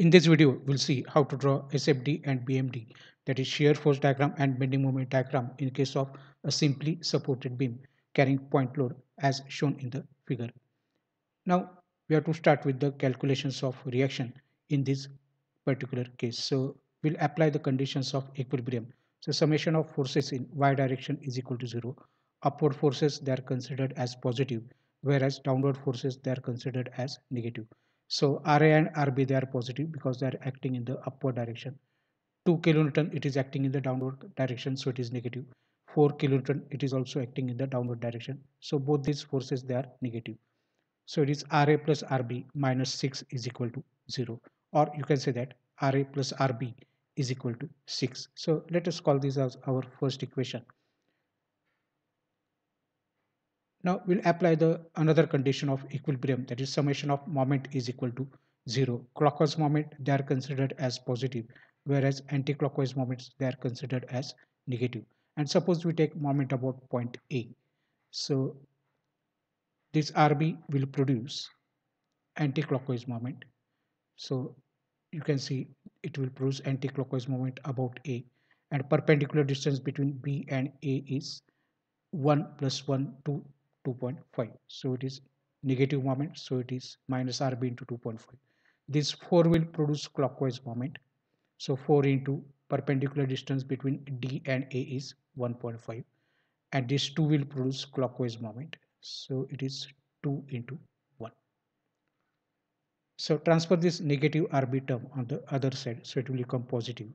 In this video, we'll see how to draw SFD and BMD, that is shear force diagram and bending moment diagram in case of a simply supported beam carrying point load as shown in the figure. Now, we have to start with the calculations of reaction in this particular case. So, we'll apply the conditions of equilibrium. So, summation of forces in y direction is equal to 0. Upward forces, they are considered as positive, whereas downward forces, they are considered as negative. So Ra and Rb they are positive because they are acting in the upward direction. 2 kilonewton it is acting in the downward direction so it is negative. 4 kilonewton it is also acting in the downward direction. So both these forces they are negative. So it is Ra plus Rb minus 6 is equal to 0 or you can say that Ra plus Rb is equal to 6. So let us call this as our first equation. Now we'll apply the another condition of equilibrium that is summation of moment is equal to 0. Clockwise moment they are considered as positive whereas anti-clockwise moments they are considered as negative. And suppose we take moment about point A. So this RB will produce anti-clockwise moment. So you can see it will produce anti-clockwise moment about A and perpendicular distance between B and A is 1 plus 1 2 2.5 so it is negative moment so it is minus rb into 2.5 this 4 will produce clockwise moment. So 4 into perpendicular distance between d and a is 1.5 and this 2 will produce clockwise moment. So it is 2 into 1 so transfer this negative rb term on the other side so it will become positive.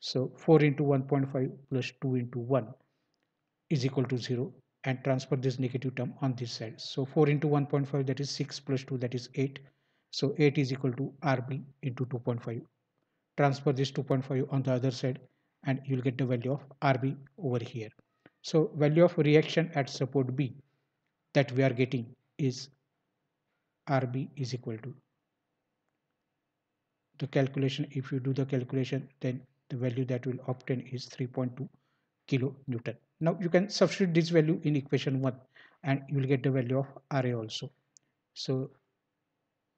So 4 into 1.5 plus 2 into 1 is equal to 0 and transfer this negative term on this side. So 4 into 1.5 that is 6 plus 2 that is 8. So 8 is equal to RB into 2.5. Transfer this 2.5 on the other side and you'll get the value of RB over here. So value of reaction at support B that we are getting is RB is equal to the calculation if you do the calculation then the value that will obtain is 3.2 kilo Newton. Now you can substitute this value in equation 1 and you will get the value of Ra also. So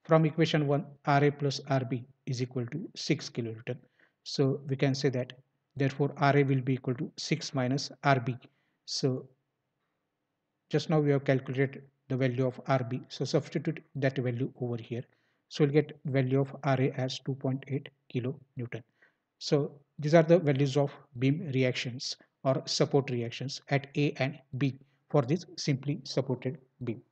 from equation 1 Ra plus Rb is equal to 6 kilonewton. So we can say that therefore Ra will be equal to 6 minus Rb. So just now we have calculated the value of Rb. So substitute that value over here. So we'll get value of Ra as 2.8 kilo Newton. So these are the values of beam reactions or support reactions at A and B for this simply supported beam.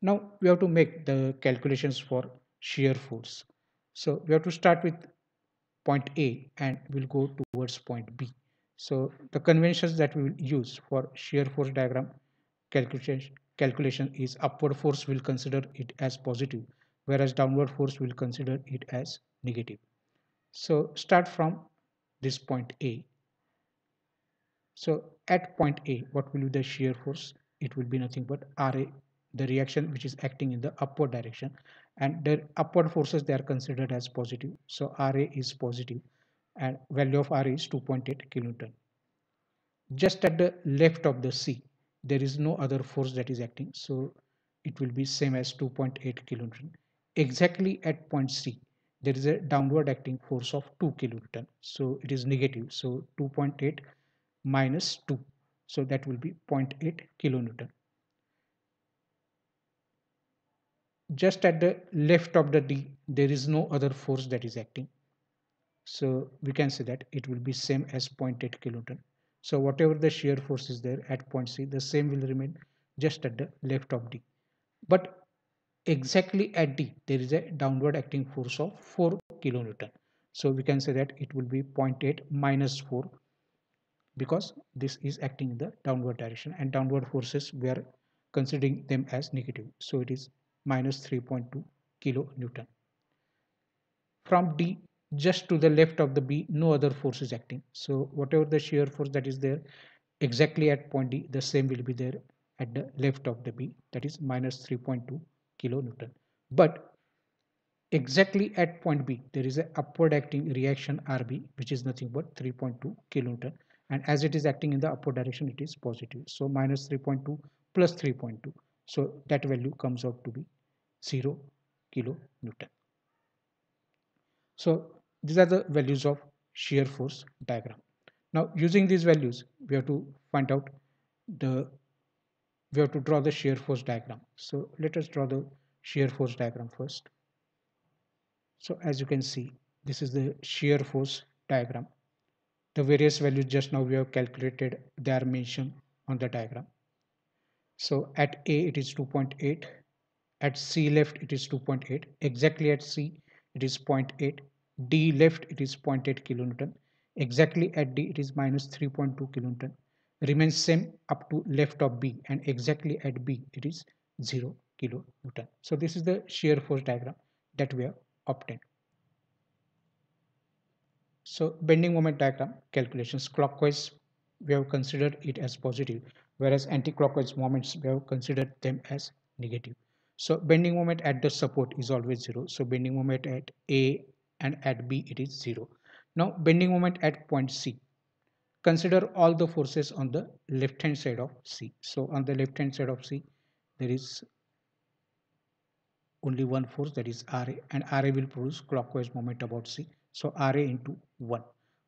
Now we have to make the calculations for shear force. So we have to start with point A and we'll go towards point B. So the conventions that we will use for shear force diagram calculation, calculation is upward force will consider it as positive whereas downward force will consider it as negative. So start from this point A so at point A, what will be the shear force? It will be nothing but Ra, the reaction which is acting in the upward direction and the upward forces they are considered as positive. So Ra is positive and value of Ra is 2.8 kilonewton. Just at the left of the C, there is no other force that is acting. So it will be same as 2.8 kilonewton. Exactly at point C, there is a downward acting force of 2 kilonewton. So it is negative. So 2.8 minus 2 so that will be 0.8 kilonewton. Just at the left of the d there is no other force that is acting. So we can say that it will be same as 0.8 kilonewton. So whatever the shear force is there at point c the same will remain just at the left of d. But exactly at d there is a downward acting force of 4 kilonewton. So we can say that it will be 0.8 minus 4 because this is acting in the downward direction and downward forces we are considering them as negative. So it is minus 3.2 kilo newton. From d just to the left of the b no other force is acting. So whatever the shear force that is there exactly at point d the same will be there at the left of the b that is minus 3.2 kilo newton. But exactly at point b there is a upward acting reaction rb which is nothing but 3.2 kilonewton and as it is acting in the upward direction it is positive so minus 3.2 plus 3.2 so that value comes out to be 0 kilo newton So these are the values of shear force diagram. Now using these values, we have to find out the, we have to draw the shear force diagram. So let us draw the shear force diagram first. So as you can see, this is the shear force diagram. The various values just now we have calculated, they are mentioned on the diagram. So at A it is 2.8, at C left it is 2.8, exactly at C it is 0.8, D left it is 0.8 kilonewton, exactly at D it is minus 3.2 kilonewton, remains same up to left of B and exactly at B it is 0 kilonewton. So this is the shear force diagram that we have obtained. So bending moment diagram calculations clockwise we have considered it as positive whereas anti-clockwise moments we have considered them as negative. So bending moment at the support is always zero. So bending moment at A and at B it is zero. Now bending moment at point C. Consider all the forces on the left hand side of C. So on the left hand side of C there is only one force that is RA and RA will produce clockwise moment about C. So RA into 1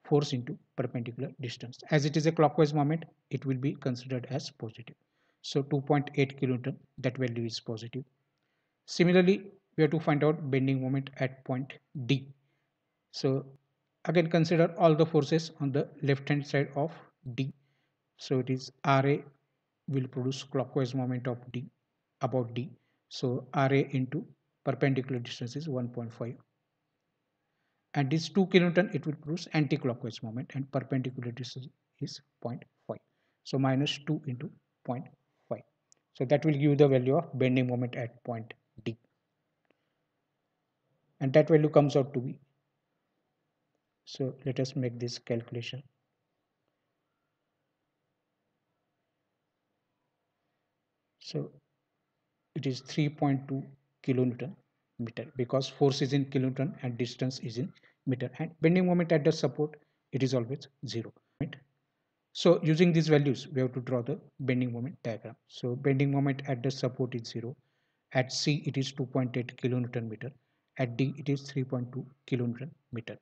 force into perpendicular distance. As it is a clockwise moment, it will be considered as positive. So 2.8 kilonewton, that value is positive. Similarly, we have to find out bending moment at point D. So again consider all the forces on the left hand side of D. So it is RA will produce clockwise moment of D about D so RA into perpendicular distance is 1.5. And this 2 kilonewton, it will produce anti-clockwise moment and perpendicular distance is 0.5. So minus 2 into 0.5. So that will give the value of bending moment at point D. And that value comes out to be. So let us make this calculation. So it is 3.2 kilonewton meter because force is in kilonewton and distance is in meter and bending moment at the support it is always zero. Right? so using these values we have to draw the bending moment diagram. So bending moment at the support is zero at c it is 2.8 kilonewton meter at d it is 3.2 kilonewton meter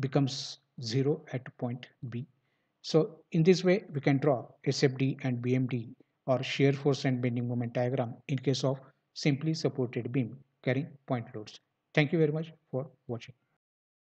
becomes zero at point b. So in this way we can draw sfd and bmd or shear force and bending moment diagram in case of simply supported beam carrying point loads. Thank you very much for watching.